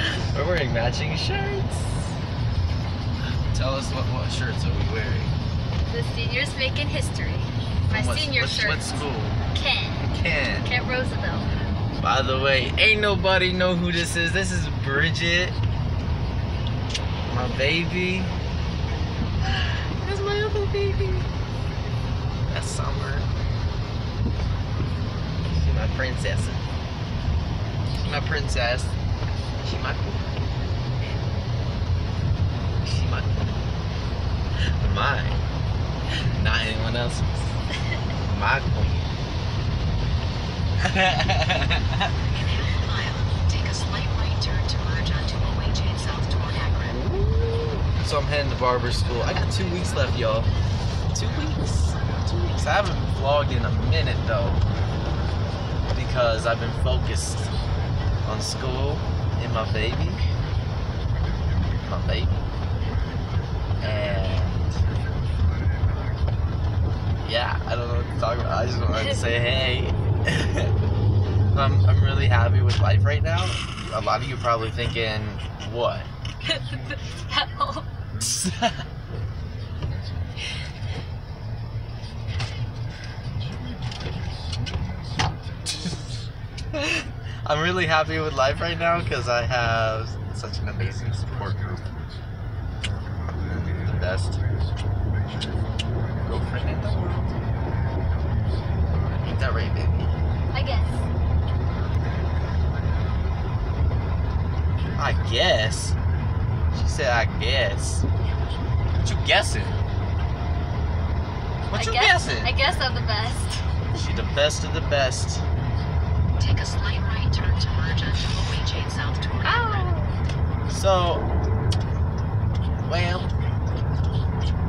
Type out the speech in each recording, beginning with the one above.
We're wearing matching shirts. Tell us what, what shirts are we wearing? The seniors making history. My what- senior what, shirt. What school? Ken. Ken. Kent Roosevelt. By the way, ain't nobody know who this is. This is Bridget. My baby. That's my other baby. That's Summer. She's my princess. She's my princess. She my. Mine. Not anyone else's. My queen. Take a slight right turn to merge onto South toward Akron. So I'm heading to barber school. I got two weeks left, y'all. Two weeks. Two weeks. I haven't vlogged in a minute though. Because I've been focused on school and my baby. My baby. And yeah, I don't know what to talk about. I just wanted to say hey. I'm, I'm really happy with life right now. A lot of you probably thinking, what? I'm really happy with life right now because I have such an amazing support group. The best girlfriend in the world. Ain't that right, baby? I guess. I guess. She said, I guess. What you guessing? What I you guess, guessing? I guess I'm the best. She the best of the best. Take a slight right turn to merge onto OH South toward Akron. So, well,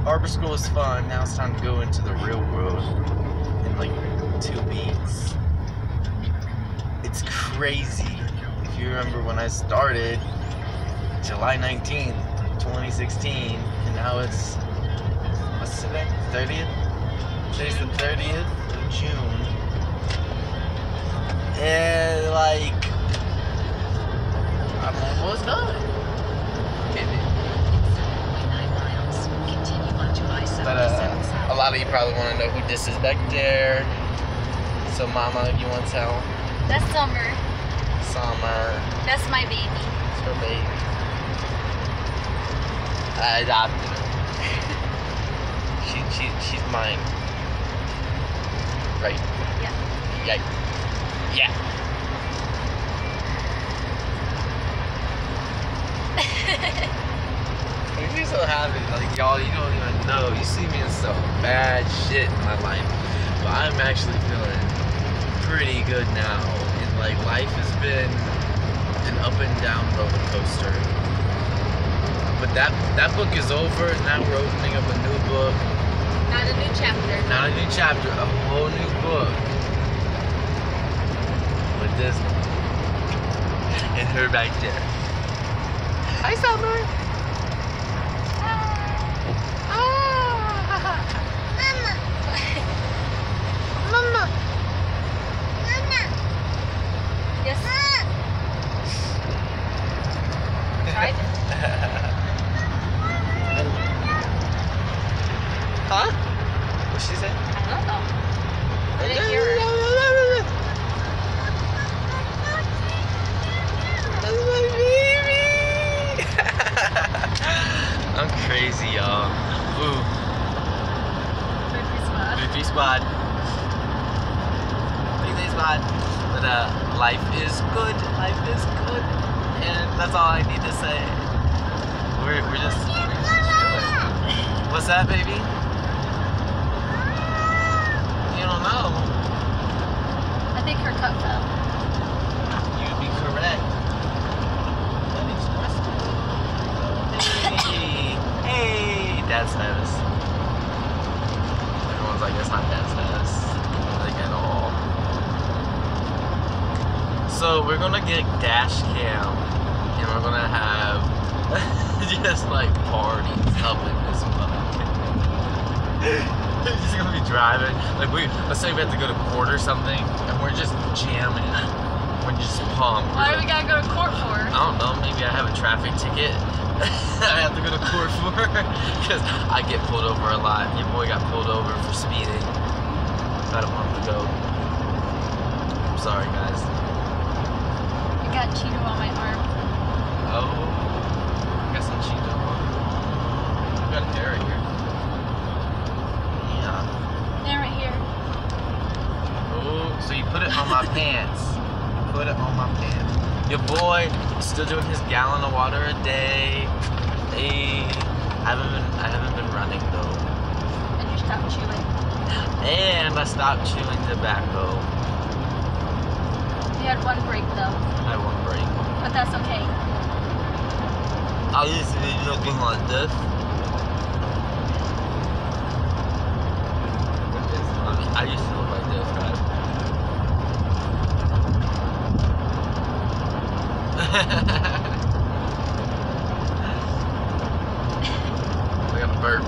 barber school is fun. Now it's time to go into the real world in like two weeks. It's crazy. If you remember when I started, July 19th, 2016, and now it's, what's today? 30th? Today's the 30th of June. And like, I'm almost done. Maybe. 7.9 miles. Continue onto I-77 But uh, a lot of you probably want to know who this is back there. So, Mama, you want to tell That's Summer. Summer, That's my baby. it's her baby. I adopted her. she, she, she's mine. Right? Yeah. Yeah. Yeah. Me so happy. Like, y'all, you don't even know. You see me in some bad shit in my life. But I'm actually feeling pretty good now. And, like, life has been an up and down roller coaster. But that that book is over, now we're opening up a new book. Not a new chapter. Not a new chapter, a whole new book. With this one. Back there. Hi, Summer. Mama. Mama. Yes. Drive it. huh? What she say? I don't know. I didn't hear her. That's my baby. I'm crazy, y'all. Ooh, Baby spot. goofy spot. Goofy spot. But uh, life is good. Life is good, and that's all I need to say. We're. We're just. What's that, baby? You don't know. I think her cup fell. You'd be correct. That is Western. Hey, hey, dad's nervous. Everyone's like, that's not dad's nervous. Like at all. So we're gonna get dash cam, and we're gonna have just like parties up in this bucket. just gonna be driving. Like we, let's say we have to go to court or something, and we're just jamming. You're just pumped. Why do we gotta go to court for? I don't know, maybe I have a traffic ticket. I have to go to court for because I get pulled over a lot. Your boy got pulled over for speeding about a month ago. I'm sorry, guys. I got Cheeto on my arm. Oh, I got some Cheeto. I got hair right here. Yeah. Yeah, right here. Oh, so you put it on my pants. Put it on my pants. Your boy still doing his gallon of water a day. Hey, I haven't been I haven't been running though. And you stopped chewing. And I stopped chewing tobacco. You had one break though, I won't break. but that's okay. I used to be looking like this. I used to look like this, guys. Look at the burp.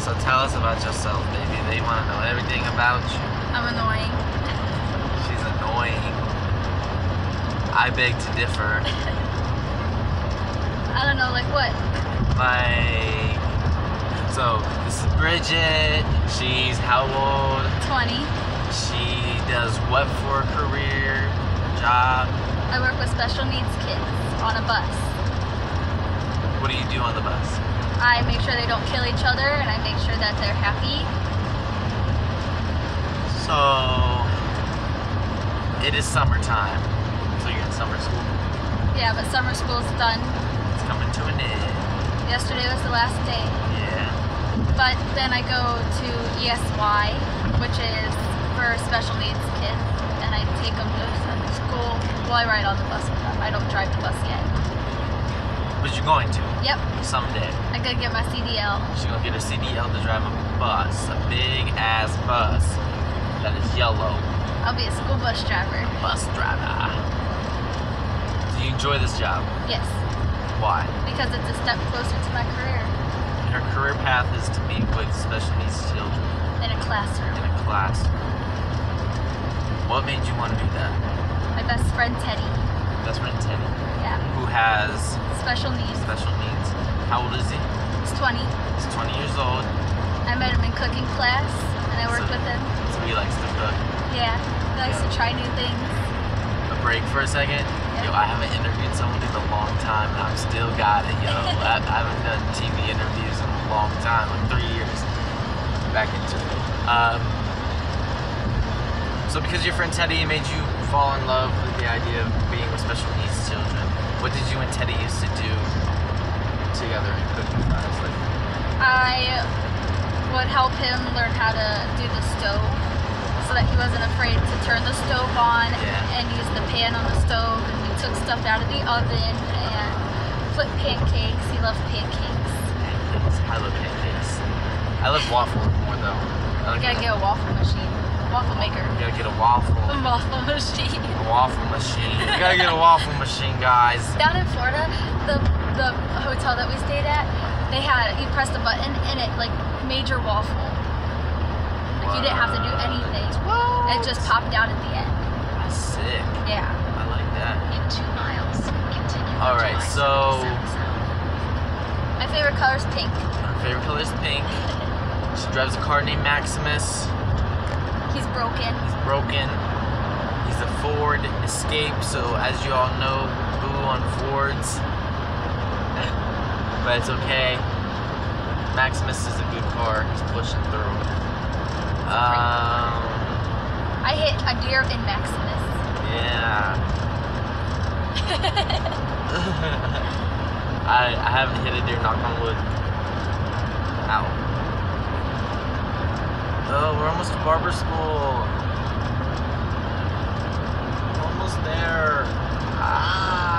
so tell us about yourself, baby. They want to know everything about you. I'm annoying. She's annoying. I beg to differ. I don't know, like what? Like, so this is Bridget. She's how old? 20. She does what for a career, job? I work with special needs kids on a bus. What do you do on the bus? I make sure they don't kill each other and I make sure that they're happy. So, it is summertime. So you're in summer school. Yeah, but summer school's done. It's coming to an end. Yesterday was the last day. Yeah. But then I go to ESY, which is for special needs kids, and I take them to school. Well, I ride on the bus with them. I don't drive the bus yet. But you're going to Yep, someday. I gotta get my CDL. She's gonna get a CDL to drive a bus, a big ass bus that is yellow. I'll be a school bus driver. Bus driver. Do you enjoy this job? Yes, Why? because it's a step closer to my career Her career path is to be with special needs children in a classroom. in a class. What made you want to do that? My best friend Teddy, Best friend Teddy, yeah, who has special needs. special needs. How old is he? He's 20. He's 20 years old, I met him in cooking class, and I worked So- with him. so he likes to cook. Yeah, he likes to try new things. A break for a second. Yo, I haven't interviewed someone in a long time, and I've still got it, yo. I, I haven't done TV interviews in a long time, like three years. Back into it. Um, so because your friend Teddy made you fall in love with the idea of being with special needs children, what did you and Teddy used to do together in cooking class? Like, I would help him learn how to do the stove so that he wasn't afraid to turn the stove on Yeah. and use the pan on the stove. And we took stuff out of the oven and flip pancakes. He loves pancakes. pancakes. I love pancakes. I love waffles more though. I You like gotta get a waffle machine, waffle maker, You gotta get a waffle. a waffle machine. A waffle machine. You gotta get a waffle machine, guys. Down in Florida, the the hotel that we stayed at, they had you pressed a button and it like made your waffle. Like you didn't have to do anything. It just popped out at the end. That's sick. Yeah. I like that. In two miles, continue All onto right, I-77 so- My favorite color is pink. My favorite color is pink. She drives a car named Maximus. He's broken. He's broken. He's a Ford Escape, so as you all know, boo on Fords. but it's okay. Maximus is a good car. He's pushing through. Um, I hit a deer in Maximus. yeah. I, I haven't hit a deer, knock on wood. Ow. Oh, we're almost to barber school. Almost there. Ah.